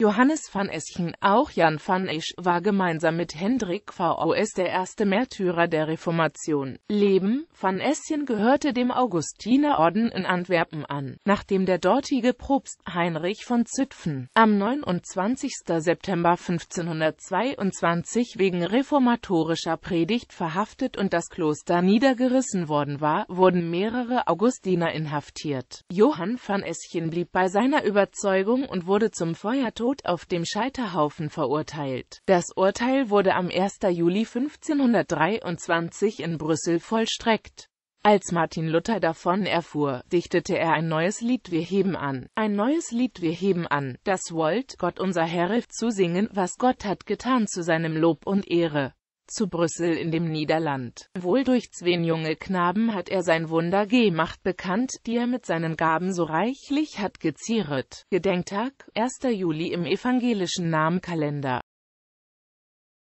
Johannes van Eschen, auch Jan van Esch, war gemeinsam mit Hendrik Vos der erste Märtyrer der Reformation. Leben Van Eschen gehörte dem Augustinerorden in Antwerpen an, nachdem der dortige Propst Heinrich von Züpfen am 29. September 1522 wegen reformatorischer Predigt verhaftet und das Kloster niedergerissen worden war, wurden mehrere Augustiner inhaftiert. Johann van Eschen blieb bei seiner Überzeugung und wurde zum Feuertod Tod auf dem Scheiterhaufen verurteilt. Das Urteil wurde am 1. Juli 1523 in Brüssel vollstreckt. Als Martin Luther davon erfuhr, dichtete er ein neues Lied Wir heben an, ein neues Lied Wir heben an, das wollt Gott unser Herr zu singen, was Gott hat getan zu seinem Lob und Ehre zu Brüssel in dem Niederland. Wohl durch zwen junge Knaben hat er sein Wunder gemacht bekannt, die er mit seinen Gaben so reichlich hat gezieret. Gedenktag, 1. Juli im evangelischen Namenkalender